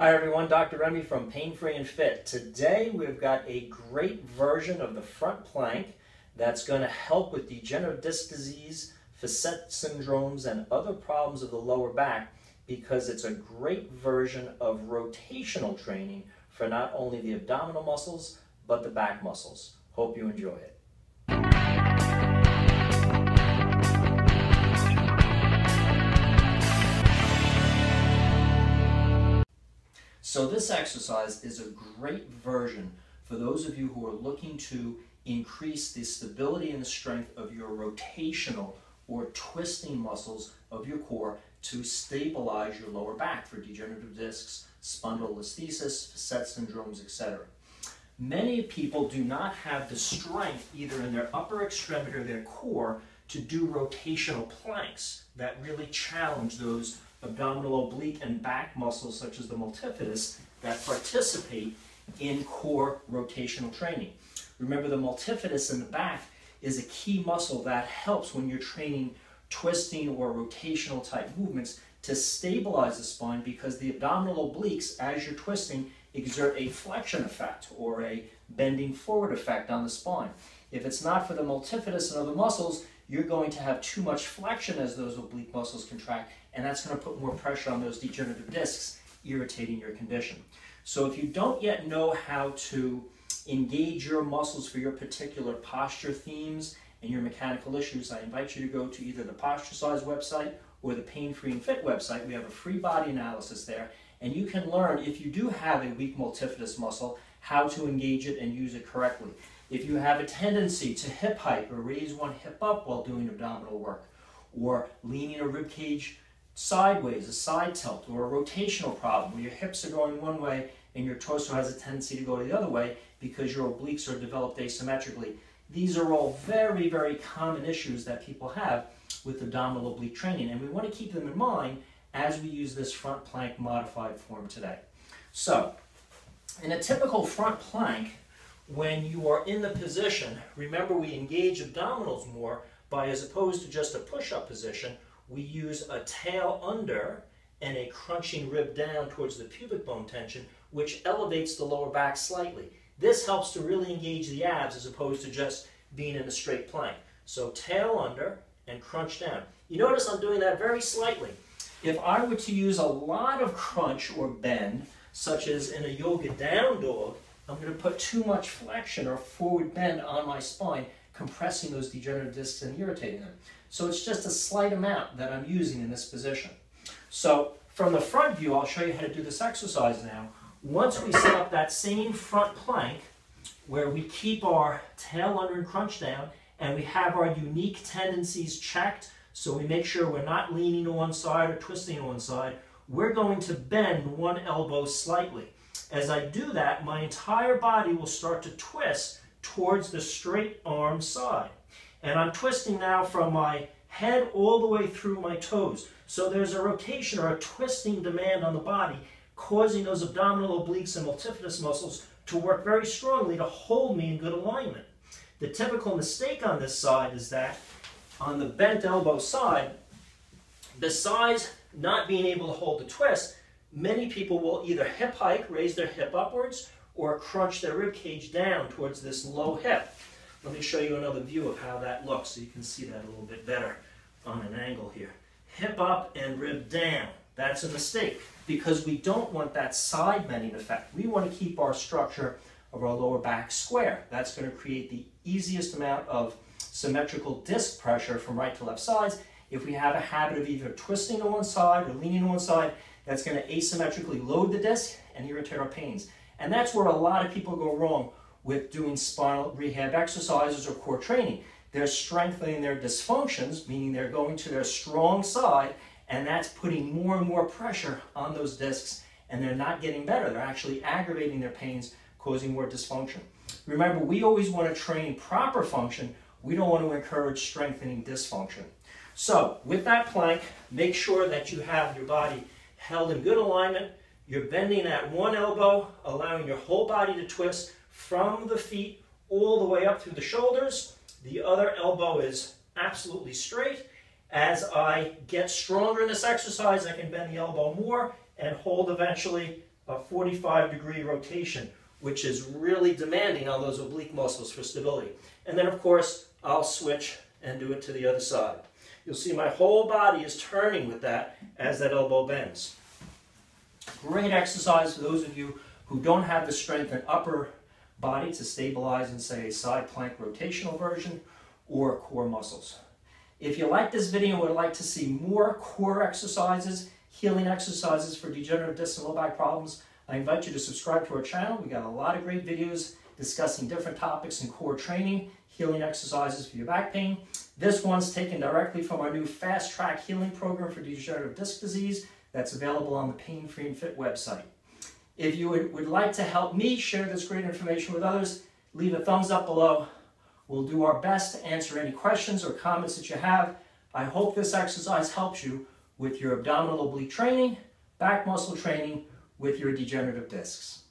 Hi everyone, Dr. Remy from Pain Free and Fit. Today we've got a great version of the front plank that's going to help with degenerative disc disease, facet syndromes, and other problems of the lower back because it's a great version of rotational training for not only the abdominal muscles, but the back muscles. Hope you enjoy it. So this exercise is a great version for those of you who are looking to increase the stability and the strength of your rotational or twisting muscles of your core to stabilize your lower back for degenerative discs, spondylolisthesis, facet syndromes, etc. Many people do not have the strength either in their upper extremity or their core to do rotational planks that really challenge those abdominal oblique and back muscles such as the multifidus that participate in core rotational training. Remember the multifidus in the back is a key muscle that helps when you're training twisting or rotational type movements to stabilize the spine because the abdominal obliques as you're twisting exert a flexion effect or a bending forward effect on the spine. If it's not for the multifidus and other muscles, you're going to have too much flexion as those oblique muscles contract, and that's going to put more pressure on those degenerative discs, irritating your condition. So if you don't yet know how to engage your muscles for your particular posture themes and your mechanical issues, I invite you to go to either the Posturcise website or the Pain Free and Fit website. We have a free body analysis there, and you can learn if you do have a weak multifidus muscle, how to engage it and use it correctly. If you have a tendency to hip hike or raise one hip up while doing abdominal work, or leaning a rib cage sideways, a side tilt, or a rotational problem where your hips are going one way and your torso has a tendency to go the other way because your obliques are developed asymmetrically. These are all very, very common issues that people have with abdominal oblique training, and we want to keep them in mind as we use this front plank modified form today. So, in a typical front plank, when you are in the position, remember we engage abdominals more by as opposed to just a push-up position, we use a tail under and a crunching rib down towards the pubic bone tension, which elevates the lower back slightly. This helps to really engage the abs as opposed to just being in a straight plank. So tail under and crunch down. You notice I'm doing that very slightly. If I were to use a lot of crunch or bend, such as in a yoga down dog, I'm going to put too much flexion or forward bend on my spine, compressing those degenerative discs and irritating them. So it's just a slight amount that I'm using in this position. So from the front view, I'll show you how to do this exercise now. Once we set up that same front plank, where we keep our tail under and crunch down, and we have our unique tendencies checked, so we make sure we're not leaning to one side or twisting to one side, we're going to bend one elbow slightly. As I do that, my entire body will start to twist towards the straight arm side. And I'm twisting now from my head all the way through my toes. So there's a rotation or a twisting demand on the body, causing those abdominal obliques and multifidus muscles to work very strongly to hold me in good alignment. The typical mistake on this side is that on the bent elbow side, besides not being able to hold the twist, many people will either hip hike, raise their hip upwards, or crunch their rib cage down towards this low hip. Let me show you another view of how that looks so you can see that a little bit better on an angle here. Hip up and rib down. That's a mistake because we don't want that side bending effect. We want to keep our structure of our lower back square. That's going to create the easiest amount of symmetrical disc pressure from right to left sides. If we have a habit of either twisting to one side or leaning to one side, that's going to asymmetrically load the disc and irritate our pains. And that's where a lot of people go wrong with doing spinal rehab exercises or core training. They're strengthening their dysfunctions, meaning they're going to their strong side, and that's putting more and more pressure on those discs, and they're not getting better. They're actually aggravating their pains, causing more dysfunction. Remember, we always want to train proper function. We don't want to encourage strengthening dysfunction. So, with that plank, make sure that you have your body held in good alignment. You're bending at one elbow, allowing your whole body to twist from the feet all the way up through the shoulders. The other elbow is absolutely straight. As I get stronger in this exercise, I can bend the elbow more and hold eventually a 45 degree rotation, which is really demanding on those oblique muscles for stability. And then of course, I'll switch and do it to the other side. You'll see my whole body is turning with that as that elbow bends. Great exercise for those of you who don't have the strength in upper body to stabilize in say a side plank rotational version or core muscles. If you like this video and would like to see more core exercises, healing exercises for degenerative disc and low back problems, I invite you to subscribe to our channel. We got a lot of great videos discussing different topics in core training, healing exercises for your back pain. This one's taken directly from our new Fast Track Healing Program for degenerative disc disease that's available on the Pain Free and Fit website. If you would, would like to help me share this great information with others, leave a thumbs up below. We'll do our best to answer any questions or comments that you have. I hope this exercise helps you with your abdominal oblique training, back muscle training with your degenerative discs.